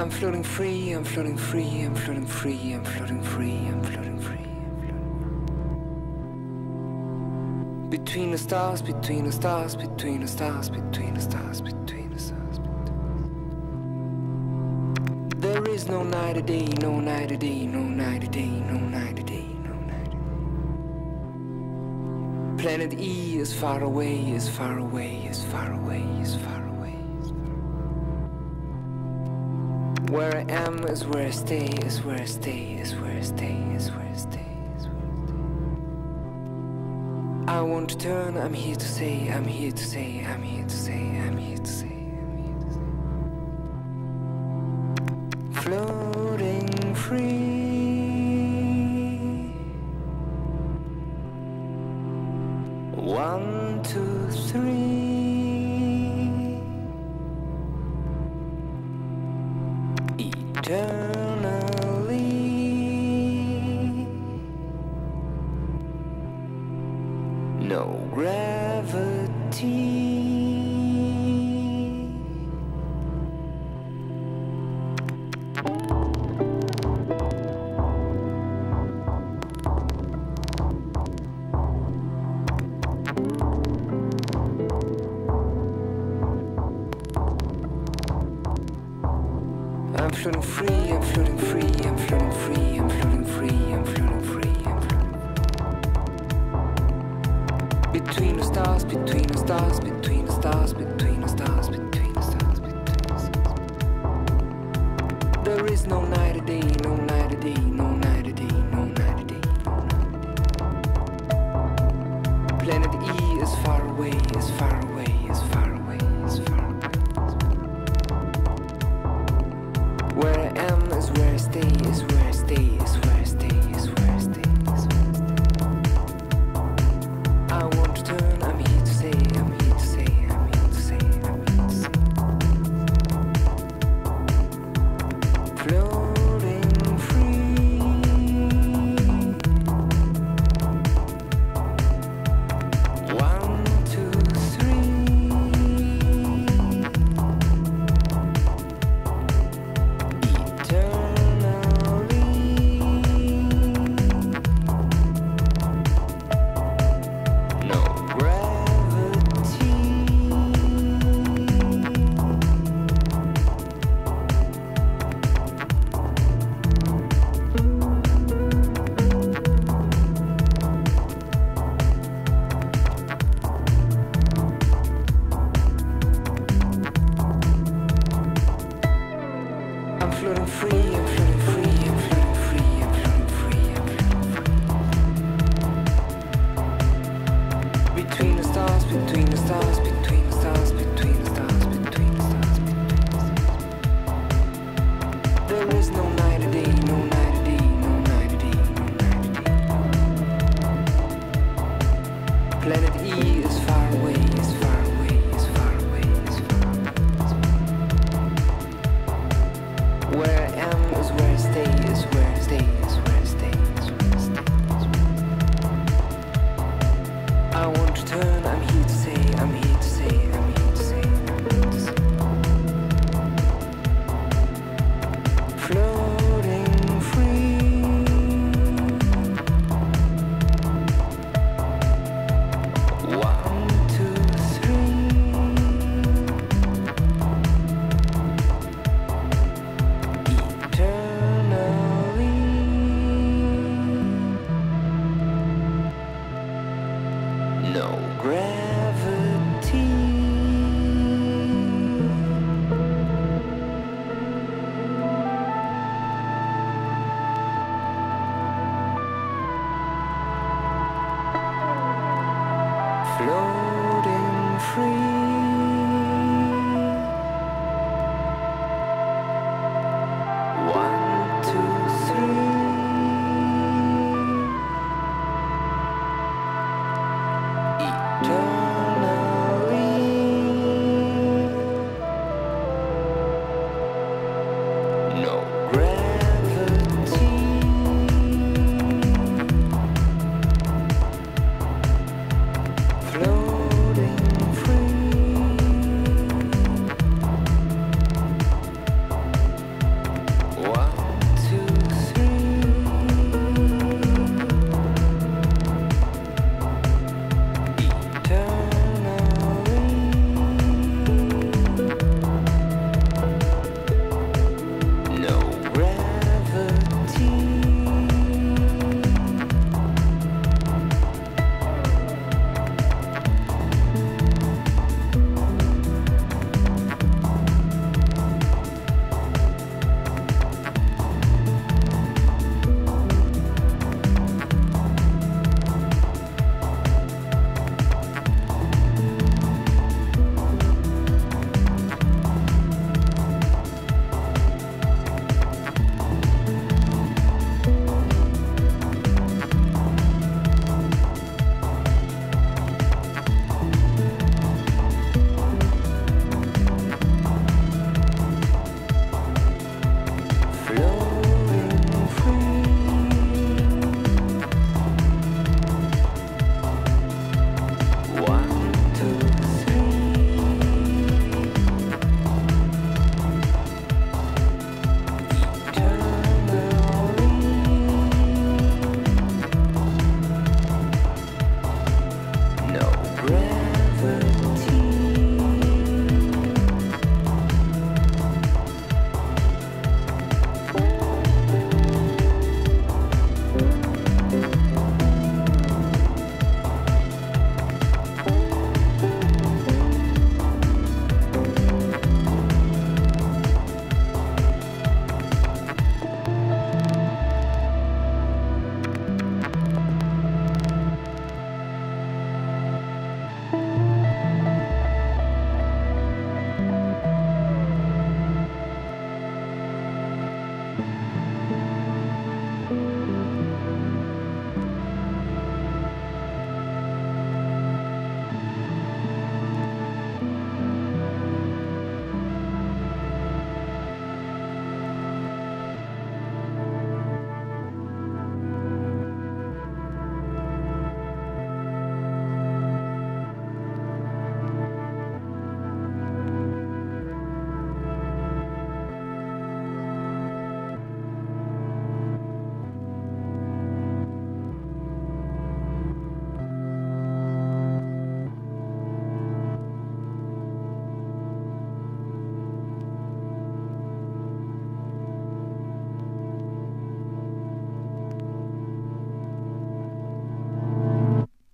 I'm floating free, I'm floating free, I'm floating free, I'm floating free, I'm floating free. Between the stars, between the stars, between the stars, between the stars, between the stars. There is no night a day, no night a day, no night a day, no night a day, no night a day. Planet E is far away, is far away, is far away, is far away. Where I am is where I stay, is where I stay, is where I stay, is where I stay. is where I stay. I want to turn, I'm here to say, I'm here to say, I'm here to say, I'm here to say, floating free, I'm floating free, I'm floating free, I'm floating free, I'm floating free, I'm floating free. Between the stars, between the stars, between the stars, between the stars, between the stars, between the stars. There is no night a day, no night a day, no flow turn